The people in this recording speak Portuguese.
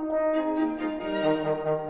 Música